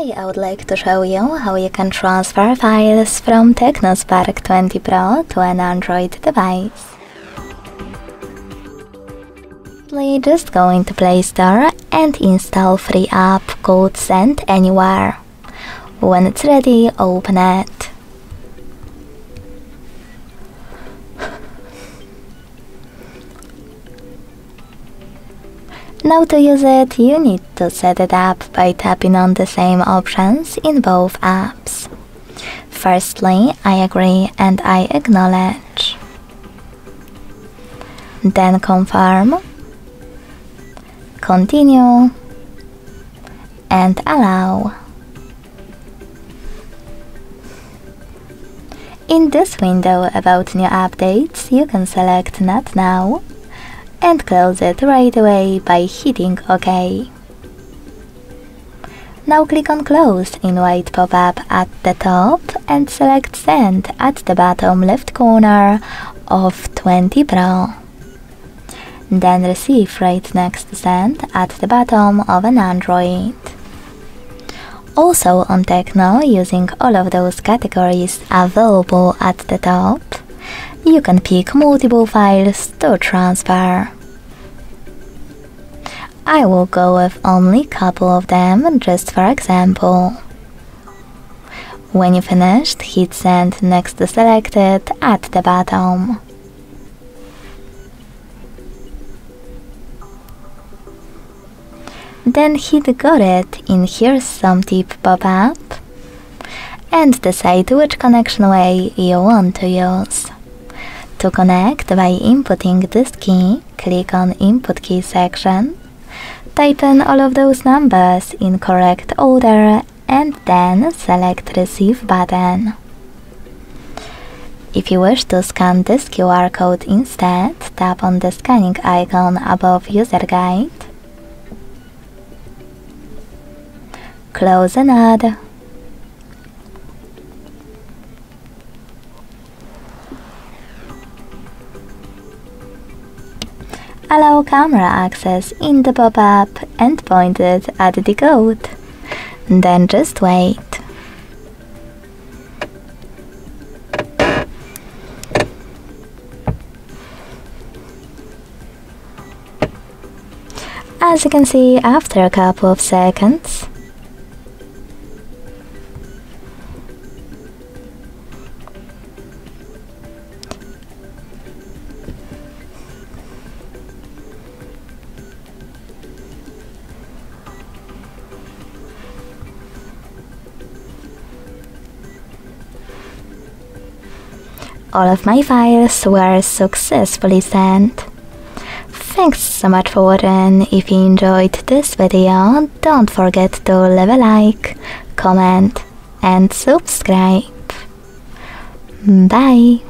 Today I would like to show you how you can transfer files from TECNO Spark 20 Pro to an Android device. Just go into Play Store and install free app called Send Anywhere. When it's ready, open it. Now to use it, you need to set it up by tapping on the same options in both apps. Firstly, I agree and I acknowledge. Then confirm, continue, and allow. In this window about new updates, you can select Not Now and close it right away by hitting OK. Now click on Close in white pop-up at the top and select Send at the bottom left corner of 20 Pro. Then Receive right next to Send at the bottom of an Android. Also on TECNO, using all of those categories available at the top, you can pick multiple files to transfer. I will go with only couple of them just for example. When you finished, hit send next to selected at the bottom. Then hit got it in here's some tip pop-up and decide which connection way you want to use. To connect by inputting this key, click on Input Key section, type in all of those numbers in correct order and then select Receive button. If you wish to scan this QR code instead, tap on the scanning icon above User Guide Close add. Allow camera access in the pop-up and point it at the code. Then just wait. As you can see, after a couple of seconds, all of my files were successfully sent. Thanks so much for watching. If you enjoyed this video, don't forget to leave a like, comment and subscribe. Bye!